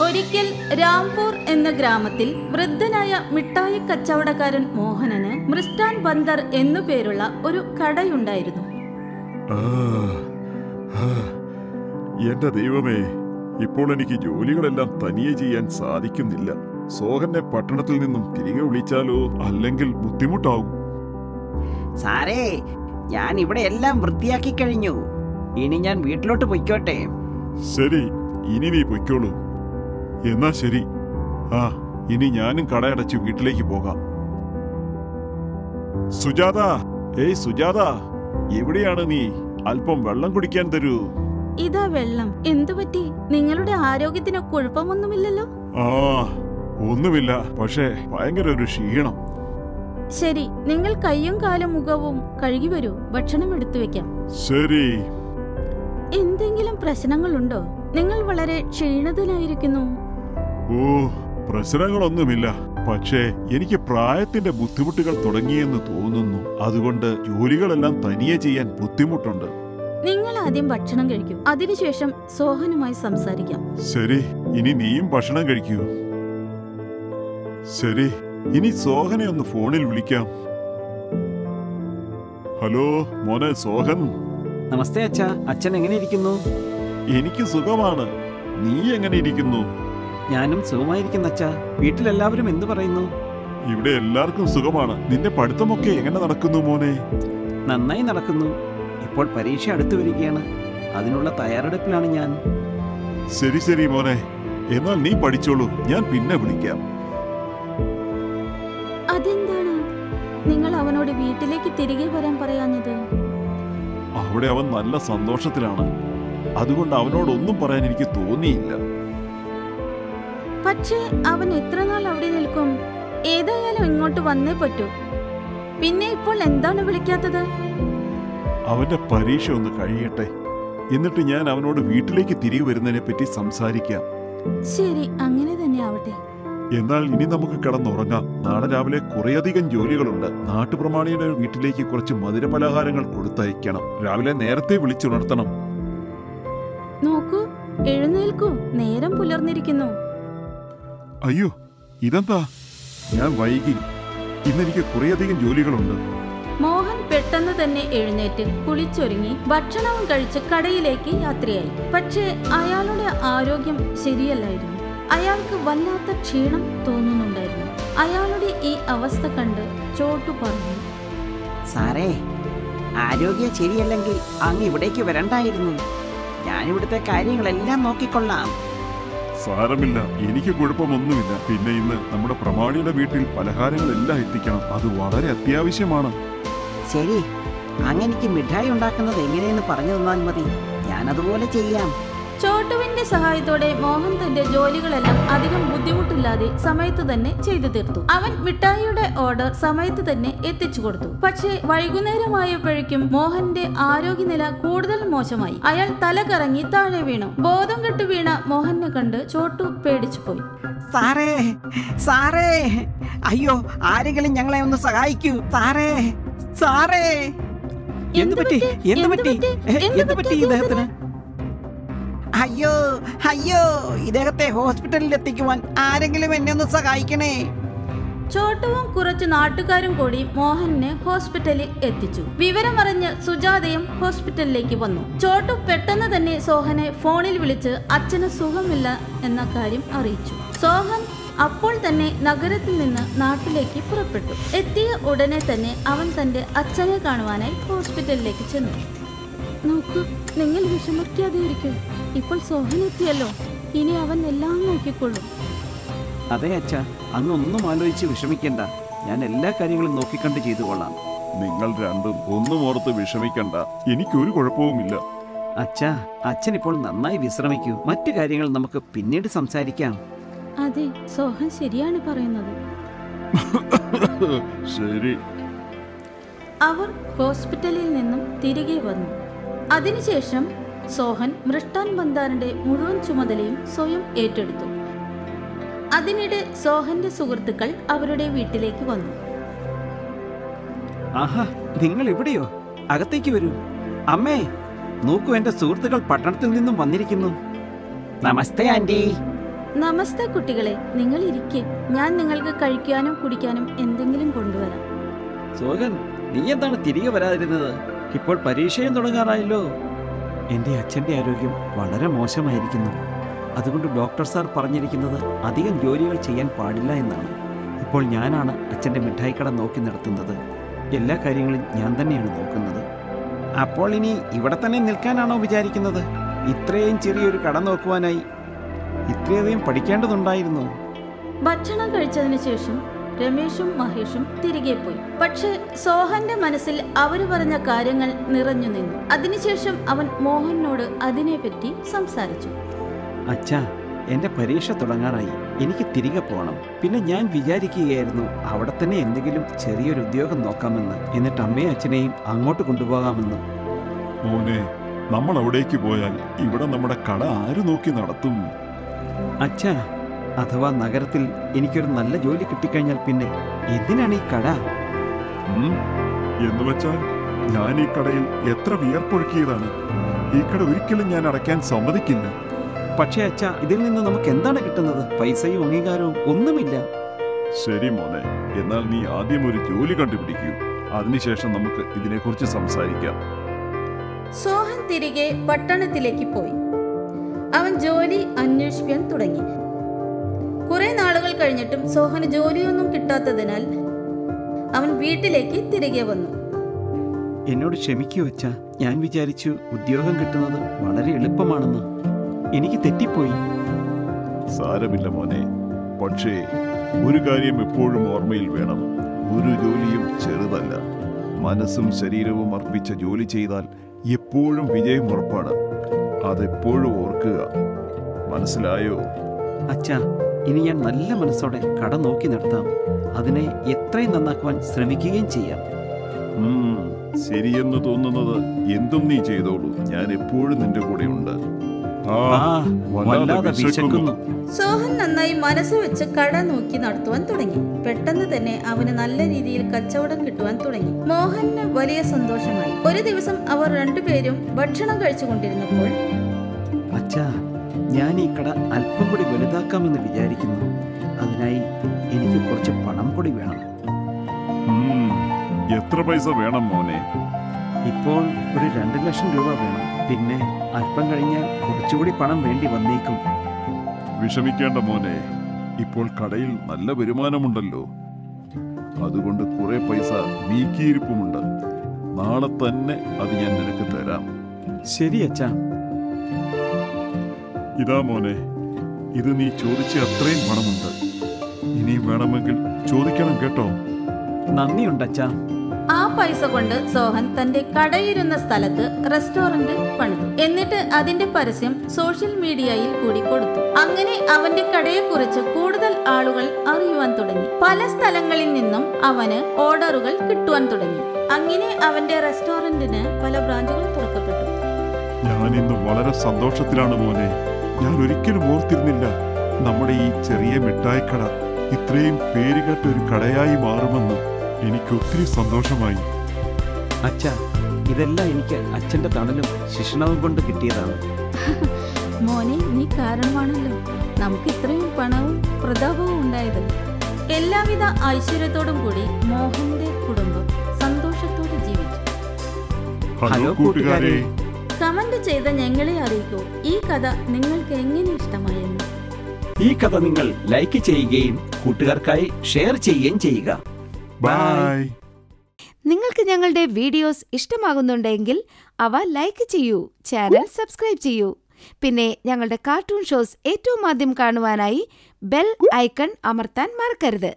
ഒരിക്കൽ രാംപൂർ എന്ന ഗ്രാമത്തിൽ വൃദ്ധനായ മിഠായി കച്ചവടക്കാരൻ മോഹനന് മൃസ്റ്റാൻ ബന്ദർ എന്നു പേരുള്ള ഒരു കടയുണ്ടായിരുന്നു. എന്റെ ദൈവമേ ഇപ്പോൾ എനിക്ക് ജോലികളെല്ലാം തനിയെ ചെയ്യാൻ സാധിക്കുന്നില്ല. സോഹനെ പട്ടണത്തിൽ നിന്നും തിരികെ വിളിച്ചാലോ അല്ലെങ്കിൽ ബുദ്ധിമുട്ടാവും സാറേ ഞാൻ ഇവിടെ എല്ലാം വൃത്തിയാക്കി കഴിഞ്ഞു. ഇനി ഞാൻ വീട്ടിലോട്ട് പൊയ്ക്കോട്ടെ. ശരി ഇനി നീ പൊയ്ക്കോളൂ. എന്നാ ശരി. ആ ഇനി ഞാനും കടയടച്ച് വീട്ടിലേക്ക് പോകാം. സുജാത ഏയ് സുജാത എവിടെയാണ് നീ? അല്പം വെള്ളം കുടിക്കാൻ തരൂ. ഇതാ വെള്ളം. എന്തു പറ്റി? നിങ്ങളുടെ ആരോഗ്യത്തിന് കുഴപ്പമൊന്നുമില്ലല്ലോ? ആ ഒന്നുമില്ല. പക്ഷേ ഭയങ്കര ഒരു ക്ഷീണം. ശരി നിങ്ങൾ കയ്യും കാലും മുഖവും കഴുകി വരൂ. ഭക്ഷണം എടുത്തു വെക്കാം. ശരി. എന്തെങ്കിലും പ്രശ്നങ്ങളുണ്ടോ? നിങ്ങൾ വളരെ ക്ഷീണിതനായിരിക്കുന്നു. ഓ പ്രശ്നങ്ങളൊന്നുമില്ല. പക്ഷേ എനിക്ക് പ്രായത്തിന്റെ ബുദ്ധിമുട്ടുകൾ തുടങ്ങിയെന്ന് തോന്നുന്നു. അതുകൊണ്ട് ജോലികളെല്ലാം തനിയെ ചെയ്യാൻ ബുദ്ധിമുട്ടുണ്ട്. നിങ്ങൾ ആദ്യം ഭക്ഷണം കഴിക്കും. അതിനുശേഷം സോഹനുമായി സംസാരിക്കാം. ശരി ഇനി നീയും ഭക്ഷണം കഴിക്കൂ. ശരി. ഇനി സോഹനെ ഒന്ന് ഫോണിൽ വിളിക്കാം. ഹലോ മോനെ സോഹൻ. നമസ്തേ അച്ഛ. അച്ഛൻ എങ്ങനെ ഇരിക്കുന്നു? എനിക്ക് സുഖമാണ്. നീ എങ്ങനെ ഇരിക്കുന്നു? ഞാനും സുഖമായിരിക്കുന്നു അച്ഛ. വീട്ടിലെല്ലാവരും എന്തു പറയുന്നു? ഇവിടെ എല്ലാവർക്കും സുഖമാണ്. നിന്റെ പഠിത്തമൊക്കെ എങ്ങനെ നടക്കുന്നു മോനെ? നന്നായി നടക്കുന്നു. ഇപ്പോൾ പരീക്ഷ അടുത്തു വരികയാണ്. അതിനുള്ള തയ്യാറെടുപ്പിലാണ് ഞാൻ. ശരി ശരി മോനെ. എന്നാൽ നീ പഠിച്ചോളൂ. ഞാൻ പിന്നെ വിളിക്കാം. വീട്ടിലേക്ക് തിരികെ വരാൻ പറയാഞ്ഞത്? അവിടെ അവൻ നല്ല സന്തോഷത്തിലാണ്. അതുകൊണ്ട് അവനോടൊന്നും പറയാൻ എനിക്ക് തോന്നിയില്ല. പക്ഷേ അവൻ എത്ര നാൾ അവിടെ നിൽക്കും? ഏതായാലും ഇങ്ങോട്ട് വന്നേ പറ്റൂ. പിന്നെ ഇപ്പോൾ എന്താണ് വിളിക്കാത്തത്? അവന്റെ പരീക്ഷ ഒന്ന് കഴിയട്ടെ. എന്നിട്ട് ഞാൻ അവനോട് വീട്ടിലേക്ക് തിരികെ വരുന്നതിനെ പറ്റി സംസാരിക്കാം. ശരി അങ്ങനെ തന്നെ ആവട്ടെ. എന്നാൽ ഇനി നമുക്ക് കിടന്നുറങ്ങാം. നാളെ രാവിലെ കുറേയധികം ജോലികളുണ്ട്. നാട്ടുപ്രമാണിയുടെ വീട്ടിലേക്ക് കുറച്ച് മധുരപലഹാരങ്ങൾ കൊടുത്തയക്കണം. രാവിലെ നേരത്തെ വിളിച്ചുണർത്തണം. നോക്കൂ എഴുന്നേൽക്കൂ. നേരം പുലർന്നിരിക്കുന്നു. അയ്യോ ഇതെന്താ? ഞാൻ വൈകി. ഇന്നെനിക്ക് കുറേയധികം ജോലികളുണ്ട്. മോഹൻ പെട്ടെന്ന് തന്നെ എഴുന്നേറ്റ് കുളിച്ചൊരുങ്ങി ഭക്ഷണവും കഴിച്ച് കടയിലേക്ക് യാത്രയായി. പക്ഷേ അയാളുടെ ആരോഗ്യം ശരിയല്ലായിരുന്നു. അയാൾക്ക് വല്ലാത്ത ക്ഷീണം തോന്നുന്നുണ്ടായിരുന്നു. അയാളുടെ ഈ അവസ്ഥ കണ്ട് ചോട്ടു പറഞ്ഞു. സാറേ ആരോഗ്യം ശരിയല്ലെങ്കിൽ അങ്ങ് ഇവിടേക്ക് വരണ്ടായിരുന്നു. ഞാൻ ഇവിടുത്തെ കാര്യങ്ങളെല്ലാം നോക്കിക്കൊള്ളാം. സാരമില്ല എനിക്ക് കുഴപ്പമൊന്നുമില്ല. പിന്നെ ഇന്ന് നമ്മുടെ പ്രമാണിയുടെ വീട്ടിൽ പലഹാരങ്ങളെല്ലാം എത്തിക്കണം. അത് വളരെ അത്യാവശ്യമാണ്. ശരി അങ്ങനെക്ക് മിഠായി ഉണ്ടാക്കുന്നത് എങ്ങനെയെന്ന് പറഞ്ഞു തന്നാൽ മതി. ഞാനതുപോലെ ചെയ്യാം. ചോട്ടുവിന്റെ സഹായത്തോടെ മോഹൻ തന്റെ ജോലികളെല്ലാം അധികം ബുദ്ധിമുട്ടില്ലാതെ സമയത്ത് തന്നെ ചെയ്തു തീർത്തു. അവൻ മിഠായിയുടെ ഓർഡർ സമയത്ത് തന്നെ എത്തിച്ചു കൊടുത്തു. പക്ഷേ വൈകുന്നേരമായപ്പോഴേക്കും മോഹന്റെ ആരോഗ്യനില കൂടുതൽ മോശമായി. അയാൾ തലകറങ്ങി താഴെ വീണു. ബോധം കെട്ട് വീണ മോഹനെ കണ്ട് ചോട്ടു പേടിച്ചു പോയി. സാറേ സാറേ അയ്യോ ആരെങ്കിലും ഞങ്ങളെ ഒന്ന് സഹായിക്കൂ. സാറേ സാറേ. എന്ത് പറ്റി? എന്ത് പറ്റി? എന്ത് പറ്റി ഇദ്ദേഹത്തിന്? അയ്യോ അയ്യോ ഇദ്ദേഹത്തെ ഹോസ്പിറ്റലിൽ എത്തിക്കുവാൻ ആരെങ്കിലും എന്നെ ഒന്ന് സഹായിക്കണേ. ചോട്ടവും കുറച്ച് നാട്ടുകാരും കൂടി മോഹനെ ഹോസ്പിറ്റലിൽ എത്തിച്ചു. വിവരമറിഞ്ഞ് സുജാതയും ഹോസ്പിറ്റലിലേക്ക് വന്നു. ചോട്ടു പെട്ടെന്ന് തന്നെ സോഹനെ ഫോണിൽ വിളിച്ച് അച്ഛന് സുഖമില്ല എന്ന കാര്യം അറിയിച്ചു. സോഹൻ അപ്പോൾ തന്നെ നഗരത്തിൽ നിന്ന് നാട്ടിലേക്ക് പുറപ്പെട്ടു. എത്തിയ ഉടനെ തന്നെ അവൻ തന്റെ അച്ഛനെ കാണുവാനായി ഹോസ്പിറ്റലിലേക്ക് ചെന്നു. നോക്കൂ നിങ്ങൾ വിഷമിക്കാതെ ഇരിക്കൂ ഇപ്പോൾ സോഹൻ എത്തിയല്ലോ. ഇനി അവൻ എല്ലാം നോക്കിക്കൊള്ളും. അതെ അച്ഛ അങ്ങ് ഒന്നും ആലോചിച്ച് വിഷമിക്കണ്ട. ഞാൻ എല്ലാ കാര്യങ്ങളും നോക്കിക്കണ്ട് ചെയ്തു കൊള്ളാം. നിങ്ങൾ രണ്ടും ഒന്നും ഓർത്ത് വിഷമിക്കണ്ട. എനിക്കൊരു കുഴപ്പവുമില്ല. അച്ഛാ അച്ഛൻ ഇപ്പോൾ നന്നായി വിശ്രമിക്കൂ. മറ്റു കാര്യങ്ങൾ നമുക്ക് പിന്നീട് സംസാരിക്കാം. അതെ സോഹൻ ശരിയാണ് പറയുന്നത്. ശരി. അവർ ഹോസ്പിറ്റലിൽ നിന്നും തിരികെ വന്നു. അതിനുശേഷം സോഹൻ മൃഷ്ടാൻ ബന്ദാറിന്റെ മുഴുവൻ ചുമതലയും സ്വയം ഏറ്റെടുത്തു. അതിനിടെ സോഹന്റെ സുഹൃത്തുക്കൾ അവരുടെ വീട്ടിലേക്ക് വന്നു. ആഹാ നിങ്ങൾ എവിടെയോ? അകത്തേക്ക് വരൂ. അമ്മേ നോക്കൂ എന്റെ സുഹൃത്തുക്കൾ പട്ടണത്തിൽ നിന്നും വന്നിരിക്കുന്നു. നമസ്തേ ആന്റി. നമസ്തേ കുട്ടികളെ. നിങ്ങൾ ഇരിക്കെ. ഞാൻ നിങ്ങൾക്ക് കഴിക്കാനും കുടിക്കാനും എന്തെങ്കിലും കൊണ്ടുവരാം. സോഹൻ നീ എന്താണ് തിരികെ വരാതിരുന്നത്? ഇപ്പോൾ പരീക്ഷയും തുടങ്ങാറായല്ലോ. എന്റെ അച്ഛന്റെ ആരോഗ്യം വളരെ മോശമായിരിക്കുന്നു. അതുകൊണ്ട് ഡോക്ടർ സാർ പറഞ്ഞിരിക്കുന്നത് അധികം ജോലികൾ ചെയ്യാൻ പാടില്ല എന്നാണ്. ഇപ്പോൾ ഞാനാണ് അച്ഛന്റെ മിഠായിക്കട നോക്കി നടത്തുന്നത്. എല്ലാ കാര്യങ്ങളും ഞാൻ തന്നെയാണ് നോക്കുന്നത്. അപ്പോൾ ഇനി ഇവിടെ തന്നെ നിൽക്കാനാണോ വിചാരിക്കുന്നത്? ഇത്രയും ചെറിയൊരു കട നോക്കുവാനായി. ഇത്രയധികം പഠിക്കേണ്ടതുണ്ടായിരുന്നു. ഭക്ഷണം കഴിച്ചതിന് ശേഷം രമേശും മഹേഷും തിരികെ പോയി. പക്ഷെ സോഹന്റെ മനസ്സിൽ അവർ പറഞ്ഞ കാര്യങ്ങൾ നിറഞ്ഞു നിന്നു. അതിനുശേഷം അവൻ മോഹനോട് അതിനെപ്പറ്റി സംസാരിച്ചു. അച്ഛാ എന്റെ പരീക്ഷ തുടങ്ങാറായി. എനിക്ക് തിരികെ പോകണം. പിന്നെ ഞാൻ വിചാരിക്കുകയായിരുന്നു അവിടെ തന്നെ എന്തെങ്കിലും ചെറിയൊരു ഉദ്യോഗം നോക്കാമെന്ന്. എന്നിട്ട് അമ്മയും അച്ഛനെയും അങ്ങോട്ട് കൊണ്ടുപോകാമെന്ന്. മോനെ നമ്മൾ അവിടേക്ക് പോയാൽ ഇവിടെ നമ്മുടെ കട ആര് നോക്കി നടത്തും? അച്ഛാ അഥവാ നഗരത്തിൽ എനിക്കൊരു നല്ല ജോലി കിട്ടിക്കഴിഞ്ഞാൽ പിന്നെ എന്തിനാണ് ഈ കട? എന്ന് വെച്ചാൽ ഞാൻ ഈ കടയിൽ എത്ര വിയർപ്പൊഴുക്കിയതാണ്. ഈ കട ഒരിക്കലും ഞാൻ അടയ്ക്കാൻ സമ്മതിക്കില്ല. പക്ഷേ അച്ഛ ഇതിൽ നിന്ന് നമുക്ക് എന്താണ് കിട്ടുന്നത്? പൈസയും അംഗീകാരവും ഒന്നുമില്ല. ശരി മോനെ എന്നാൽ നീ ആദ്യം ഒരു ജോലി കണ്ടുപിടിക്കൂ. അതിനുശേഷം നമുക്ക് ഇതിനെക്കുറിച്ച് സംസാരിക്കാം. സോഹൻ തിരികെ പട്ടണത്തിലേക്ക് പോയി. അവൻ ജോലി അന്വേഷിക്കാൻ തുടങ്ങി. കുറെ നാളുകൾ കഴിഞ്ഞിട്ടും സോഹന് ജോലിയൊന്നും കിട്ടാത്തതിനാൽ അവൻ വീട്ടിലേക്ക് തിരികെ വന്നു. എന്നോട് ക്ഷമിക്കൂ വെച്ച ഞാൻ വിചാരിച്ചു ഉദ്യോഗം കിട്ടുന്നത് വളരെ എളുപ്പമാണെന്ന്. എനിക്ക് തെറ്റിപ്പോയി. സാരമില്ല മോനെ. പക്ഷേ ഒരു കാര്യം എപ്പോഴും ഓർമ്മയിൽ വേണം. ഒരു ജോലിയും ചെറുതല്ല. മനസ്സും ശരീരവും അർപ്പിച്ച ജോലി ചെയ്താൽ എപ്പോഴും വിജയം ഉറപ്പാണ്. അതെപ്പോഴും ഓർക്കുക. മനസ്സിലായോ? അച്ഛാ ഇനി ഞാൻ നല്ല മനസ്സോടെ കട നോക്കി നടത്താം അതിനെ എത്രയും നന്നാക്കുവാൻ ശ്രമിക്കുകയും ചെയ്യാം. ശരിയെന്ന് തോന്നുന്നത് എന്തും നീ ചെയ്തോളൂ. ഞാൻ എപ്പോഴും നിന്റെ കൂടെയുണ്ട്. സോഹൻ നന്നായി മനസ്സ് വെച്ച് കട നോക്കി നടത്തുവാൻ തുടങ്ങി. പെട്ടെന്ന് തന്നെ അവന് നല്ല രീതിയിൽ കച്ചവടം കിട്ടുവാൻ തുടങ്ങി. മോഹന് വലിയ സന്തോഷമായി. ഒരു ദിവസം അവർ രണ്ടുപേരും ഭക്ഷണം കഴിച്ചുകൊണ്ടിരുന്നപ്പോൾ അച്ഛാ ഞാൻ ഈ കട അല്പം കൂടി വലുതാക്കാമെന്ന് വിചാരിക്കുന്നു. അതിനായി എനിക്ക് കുറച്ച് പണം കൂടി വേണം. എത്ര പൈസ വേണം മോനെ? ഇപ്പോൾ ഒരു രണ്ട് ലക്ഷം രൂപ വേണം. പിന്നെ അല്പം കഴിഞ്ഞാൽ കുറച്ചുകൂടി പണം വേണ്ടി വന്നേക്കും. വിഷമിക്കേണ്ട മോനെ. ഇപ്പോൾ കടയിൽ നല്ല വരുമാനമുണ്ടല്ലോ. അതുകൊണ്ട് കുറെ പൈസ നീക്കിയിരിപ്പുമുണ്ട് നാളെ തന്നെ അത് ഞാൻ നിനക്ക് തരാം. ശരി അച്ഛാ. ഇതാ മോനെ ഇത് നീ ചോദിച്ച അത്രയും പണമുണ്ട്. ഇനിയും വേണമെങ്കിൽ ചോദിക്കണം കേട്ടോ. നന്ദിയുണ്ട് അച്ഛാ ആ പൈസ കൊണ്ട് സോഹൻ തന്റെ കടയിരുന്ന സ്ഥലത്ത് റെസ്റ്റോറന്റ് പണിതു. എന്നിട്ട് അതിന്റെ പരസ്യം സോഷ്യൽ മീഡിയയിൽ കൂടി കൊടുത്തു. അങ്ങനെ അവന്റെ കടയെക്കുറിച്ച് കൂടുതൽ ആളുകൾ അറിയുവാൻ തുടങ്ങി. പല സ്ഥലങ്ങളിൽ നിന്നും അവന് ഓർഡറുകൾ കിട്ടുവാൻ തുടങ്ങി. അങ്ങനെ അവന്റെ റെസ്റ്റോറന്റിന് പല ബ്രാഞ്ചുകളും തുറക്കപ്പെട്ടു. ഞാൻ ഇന്ന് വളരെ സന്തോഷത്തിലാണ് മോനെ. ഞാൻ ഒരിക്കലും ഓർത്തിരുന്നില്ല. നമ്മുടെ ഈ ചെറിയ മിഠായിക്കട ഇത്രയും പേരുകേട്ട ഒരു കടയായി മാറുമെന്ന് എനിക്ക് ഒത്തിരി സന്തോഷമായി. അച്ഛ ഇതെല്ലാം എനിക്ക് അച്ഛന്റെ തണലും ശിക്ഷണവും കൊണ്ട് കിട്ടിയതാണ്. മോനെ നീ കാരണമാണല്ലോ. നമുക്ക് ഇത്രയും പണവും പ്രതാപവും ഉണ്ടായത്. എല്ലാവിധ ഐശ്വര്യത്തോടും കൂടി മോഹന്റെ കുടുംബം സന്തോഷത്തോടെ ജീവിച്ചു. ഹലോ ഹലോ കൂട്ടുകാരെ. കമന്റ് ചെയ്ത് ഞങ്ങളെ അറിയിക്കൂ. ഈ കഥ നിങ്ങൾക്ക് എങ്ങനെ ഇഷ്ടമായെന്ന്. ഈ കഥ നിങ്ങൾ ലൈക്ക് ചെയ്യുകയും കൂട്ടുകാർക്കായി ഷെയർ ചെയ്യുകയും ചെയ്യുക. ബൈ നിങ്ങൾക്ക് ഞങ്ങളുടെ വീഡിയോസ് ഇഷ്ടമാകുന്നുണ്ടെങ്കിൽ അവ ലൈക്ക് ചെയ്യൂ ചാനൽ സബ്സ്ക്രൈബ് ചെയ്യൂ. പിന്നെ ഞങ്ങളുടെ കാർട്ടൂൺ ഷോസ് ഏറ്റവും ആദ്യം കാണുവാനായി ബെൽ ഐക്കൺ അമർത്താൻ മറക്കരുത്.